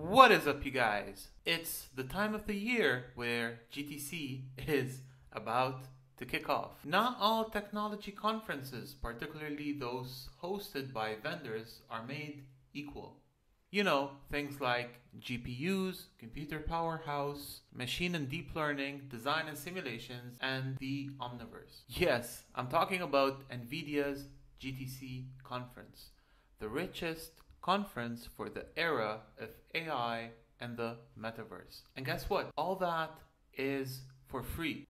What is up, you guys? It's the time of the year where GTC is about to kick off. Not all technology conferences, particularly those hosted by vendors, are made equal. You know, things like GPUs, computer powerhouse, machine and deep learning, design and simulations, and the Omniverse. Yes, I'm talking about NVIDIA's GTC conference, the richest conference for the era of AI and the metaverse. And guess what? All that is for free.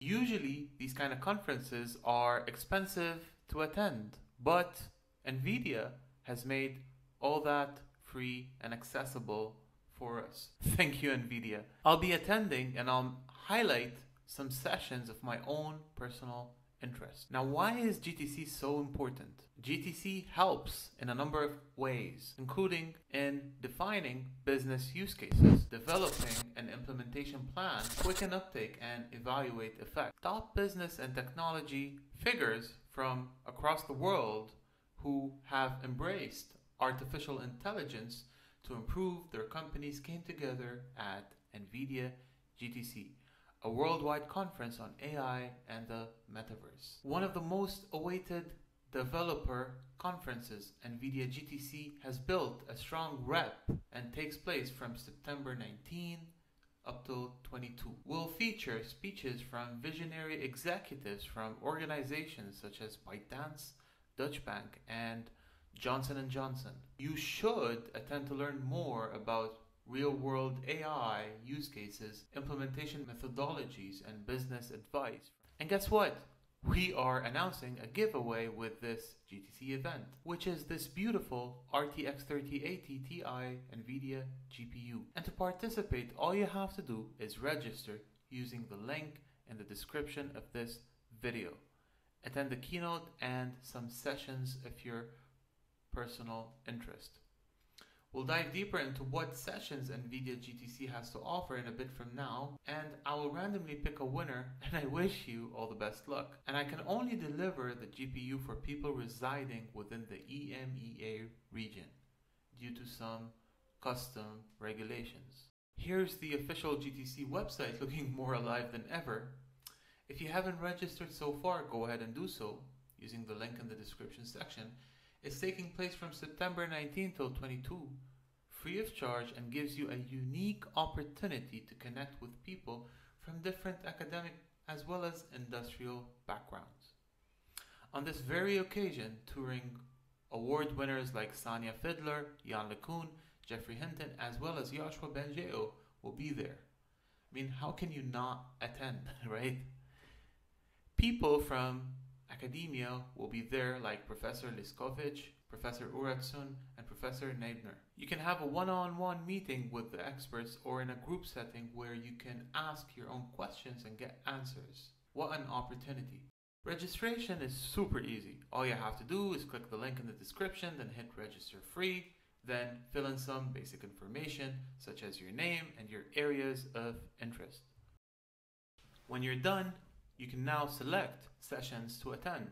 Usually, these kind of conferences are expensive to attend, but NVIDIA has made all that free and accessible for us. Thank you, NVIDIA. I'll be attending and I'll highlight some sessions of my own personal interest. Now, why is GTC so important? GTC helps in a number of ways, including in defining business use cases, developing an implementation plan, quicken uptake, and evaluate effect. Top business and technology figures from across the world who have embraced artificial intelligence to improve their companies came together at NVIDIA GTC, a worldwide conference on AI and the metaverse. One of the most awaited developer conferences, NVIDIA GTC has built a strong rep and takes place from September 19 up till 22. Will feature speeches from visionary executives from organizations such as ByteDance, Deutsche Bank, and Johnson & Johnson. You should attend to learn more about real-world AI use cases, implementation methodologies, and business advice. And guess what? We are announcing a giveaway with this GTC event, which is this beautiful RTX 3080 Ti NVIDIA GPU. And to participate, all you have to do is register using the link in the description of this video. Attend the keynote and some sessions if you're personal interest. We'll dive deeper into what sessions NVIDIA GTC has to offer in a bit from now, and I will randomly pick a winner, and I wish you all the best luck. And I can only deliver the GPU for people residing within the EMEA region due to some custom regulations. Here's the official GTC website looking more alive than ever. If you haven't registered so far, go ahead and do so using the link in the description section is taking place from September 19 till 22, free of charge, and gives you a unique opportunity to connect with people from different academic as well as industrial backgrounds. On this very occasion, Turing award winners like Sanja Fidler, Yann LeCun, Geoffrey Hinton, as well as Yoshua Bengio will be there. I mean, how can you not attend, right? People from academia will be there like Professor Liskovich, Professor Urtasun, and Professor Niessner. You can have a one-on-one meeting with the experts or in a group setting where you can ask your own questions and get answers. What an opportunity. Registration is super easy. All you have to do is click the link in the description, then hit register free, then fill in some basic information such as your name and your areas of interest. When you're done, you can now select sessions to attend.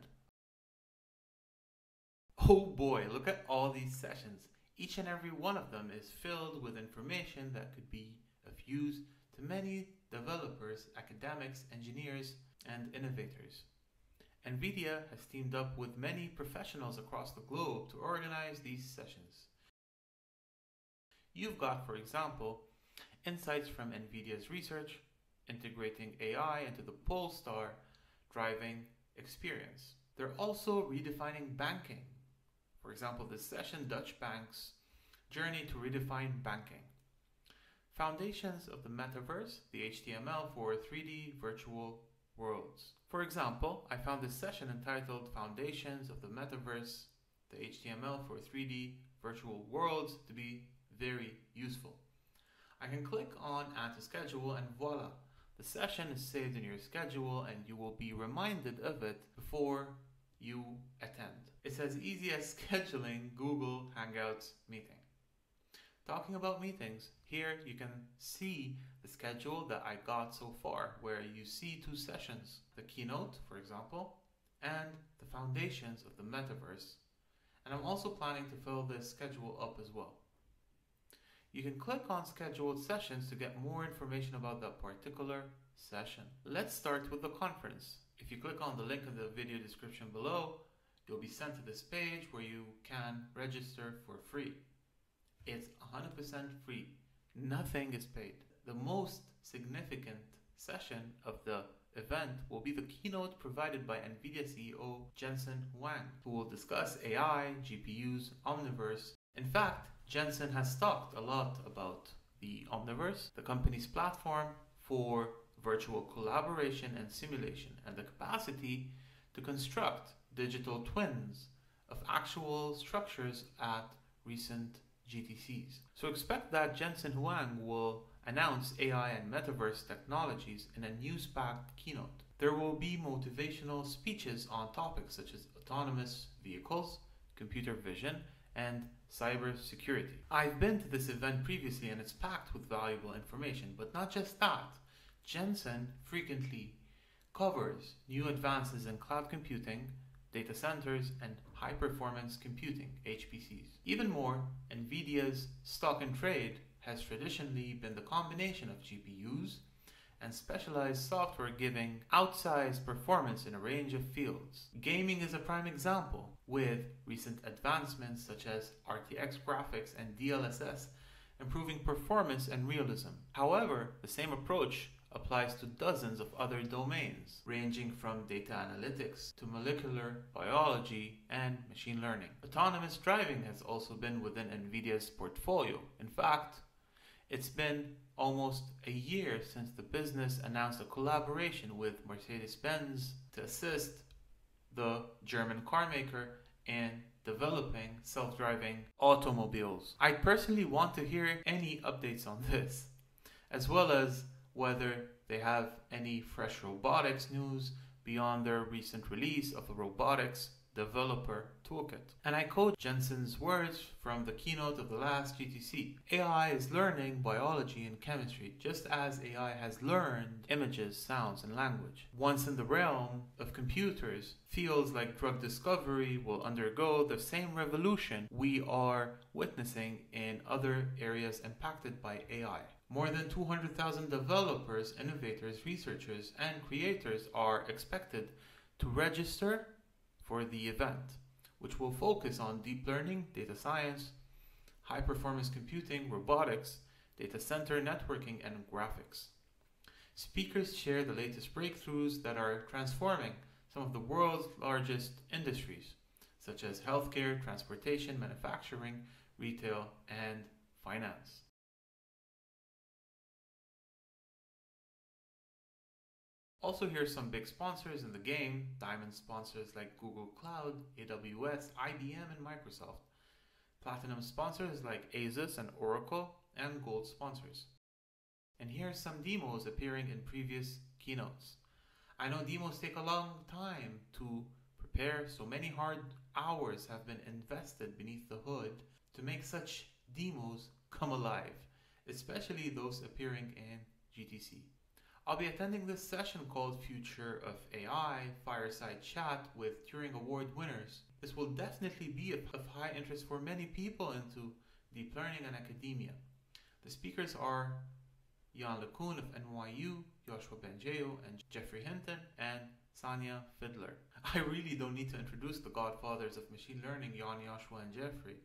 Oh boy, look at all these sessions. Each and every one of them is filled with information that could be of use to many developers, academics, engineers, and innovators. NVIDIA has teamed up with many professionals across the globe to organize these sessions. You've got, for example, insights from NVIDIA's research, integrating AI into the Polestar driving experience. They're also redefining banking. For example, this session, Deutsche Bank's Journey to Redefine Banking. Foundations of the Metaverse, the HTML for 3D Virtual Worlds. For example, I found this session entitled Foundations of the Metaverse, the HTML for 3D Virtual Worlds to be very useful. I can click on Add to Schedule and voila, the session is saved in your schedule and you will be reminded of it before you attend. It's as easy as scheduling Google Hangouts meeting. Talking about meetings, here you can see the schedule that I got so far, where you see two sessions the keynote, for example, and the foundations of the metaverse. And I'm also planning to fill this schedule up as well. You can click on scheduled sessions to get more information about that particular session. Let's start with the conference. If you click on the link in the video description below, you'll be sent to this page where you can register for free. It's 100% free. Nothing is paid. The most significant session of the event will be the keynote provided by NVIDIA CEO Jensen Huang, who will discuss AI, GPUs, Omniverse. In fact, Jensen has talked a lot about the Omniverse, the company's platform for virtual collaboration and simulation, and the capacity to construct digital twins of actual structures at recent GTCs. So expect that Jensen Huang will announce AI and metaverse technologies in a news packed keynote. There will be motivational speeches on topics such as autonomous vehicles, computer vision, and cybersecurity. I've been to this event previously and it's packed with valuable information, but not just that. Jensen frequently covers new advances in cloud computing, data centers, and high performance computing, HPCs. Even more, NVIDIA's stock and trade has traditionally been the combination of GPUs and specialized software giving outsized performance in a range of fields. Gaming is a prime example, with recent advancements such as RTX graphics and DLSS improving performance and realism. However, the same approach applies to dozens of other domains, ranging from data analytics to molecular biology and machine learning. Autonomous driving has also been within NVIDIA's portfolio. In fact, it's been almost a year since the business announced a collaboration with Mercedes Benz to assist the German carmaker in developing self driving automobiles. I personally want to hear any updates on this, as well as whether they have any fresh robotics news beyond their recent release of a robotics developer toolkit. And I quote Jensen's words from the keynote of the last GTC. AI is learning biology and chemistry just as AI has learned images, sounds, and language. Once in the realm of computers, fields like drug discovery will undergo the same revolution we are witnessing in other areas impacted by AI. More than 200,000 developers, innovators, researchers, and creators are expected to register for the event, which will focus on deep learning, data science, high performance computing, robotics, data center networking, and graphics. Speakers share the latest breakthroughs that are transforming some of the world's largest industries, such as healthcare, transportation, manufacturing, retail, and finance. Also, here's some big sponsors in the game diamond sponsors like Google Cloud, AWS, IBM, and Microsoft. Platinum sponsors like Asus and Oracle, and gold sponsors. And here's some demos appearing in previous keynotes. I know demos take a long time to prepare, so many hard hours have been invested beneath the hood to make such demos come alive, especially those appearing in GTC. I'll be attending this session called Future of AI Fireside Chat with Turing Award winners. This will definitely be of high interest for many people into deep learning and academia. The speakers are Yann LeCun of NYU, Yoshua Bengio, and Geoffrey Hinton, and Sanja Fidler. I really don't need to introduce the godfathers of machine learning, Yann, Yoshua, and Geoffrey.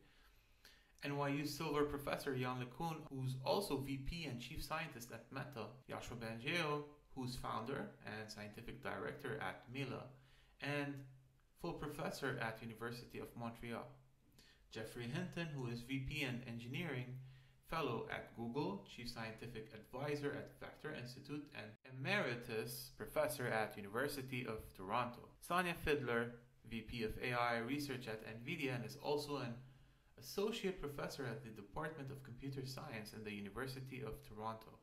NYU Silver Professor Yann LeCun, who's also VP and Chief Scientist at Meta, Yoshua Bengio, who's founder and scientific director at Mila, and full professor at University of Montreal. Geoffrey Hinton, who is VP and Engineering Fellow at Google, Chief Scientific Advisor at Vector Institute, and Emeritus Professor at University of Toronto. Sanja Fidler, VP of AI Research at NVIDIA, and is also an Associate Professor at the Department of Computer Science in the University of Toronto.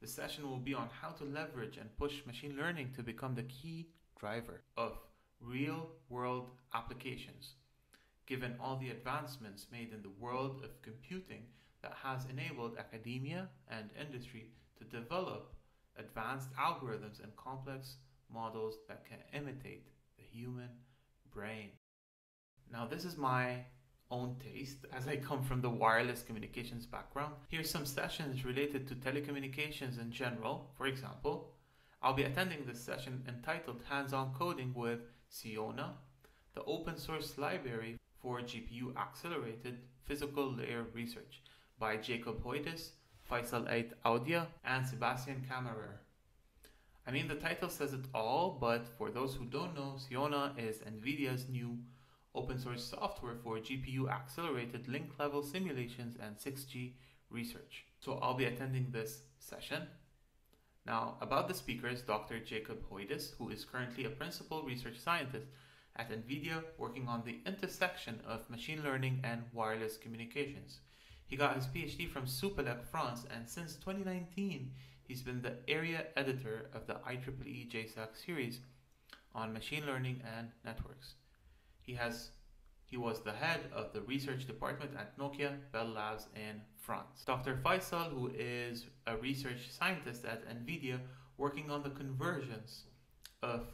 The session will be on how to leverage and push machine learning to become the key driver of real world applications, given all the advancements made in the world of computing that has enabled academia and industry to develop advanced algorithms and complex models that can imitate the human brain. Now, this is my own taste, as I come from the wireless communications background. Here's some sessions related to telecommunications in general. For example, I'll be attending this session entitled Hands on Coding with Sionna, the open source library for GPU accelerated physical layer research by Jakob Hoydis, Fayçal Ait Aoudia, and Sebastian Cammerer. I mean, the title says it all, but for those who don't know, Sionna is NVIDIA's new open source software for GPU accelerated link level simulations and 6G research. So I'll be attending this session. Now, about the speakers, Dr. Jakob Hoydis, who is currently a principal research scientist at NVIDIA working on the intersection of machine learning and wireless communications. He got his PhD from Supelec, France, and since 2019, he's been the area editor of the IEEE JSAC series on machine learning and networks. He has he was the head of the research department at Nokia Bell Labs in France. Dr. Fayçal, who is a research scientist at NVIDIA, working on the convergence of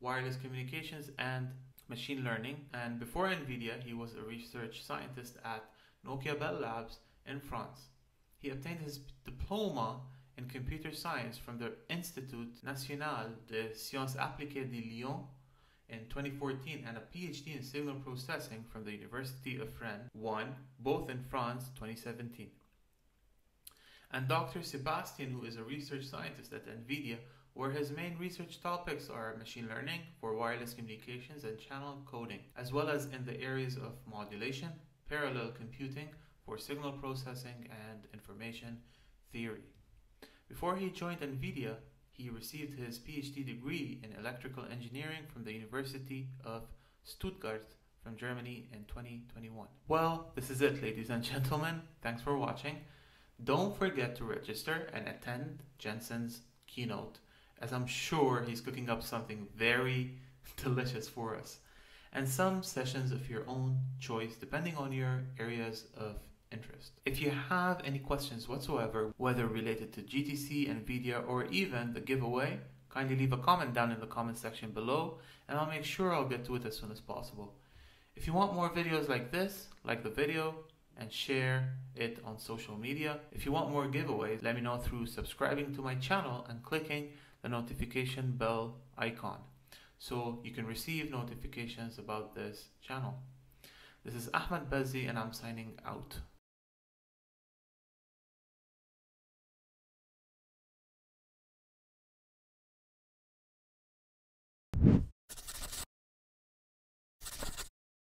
wireless communications and machine learning. And before NVIDIA, he was a research scientist at Nokia Bell Labs in France. He obtained his diploma in computer science from the Institut National de Sciences Appliquées de Lyon in 2014 and a PhD in signal processing from the University of Rennes, one both in France 2017. And Dr. Sebastian, who is a research scientist at NVIDIA, where his main research topics are machine learning for wireless communications and channel coding, as well as in the areas of modulation, parallel computing for signal processing and information theory. Before he joined NVIDIA, he received his PhD degree in electrical engineering from the University of Stuttgart from Germany in 2021. Well, this is it, ladies and gentlemen. Thanks for watching. Don't forget to register and attend Jensen's keynote, as I'm sure he's cooking up something very delicious for us, and some sessions of your own choice, depending on your areas of interest. If you have any questions whatsoever, whether related to GTC, and NVIDIA, or even the giveaway, kindly leave a comment down in the comment section below and I'll make sure I'll get to it as soon as possible. If you want more videos like this, like the video and share it on social media. If you want more giveaways, let me know through subscribing to my channel and clicking the notification bell icon so you can receive notifications about this channel. This is Ahmad Bazzi and I'm signing out.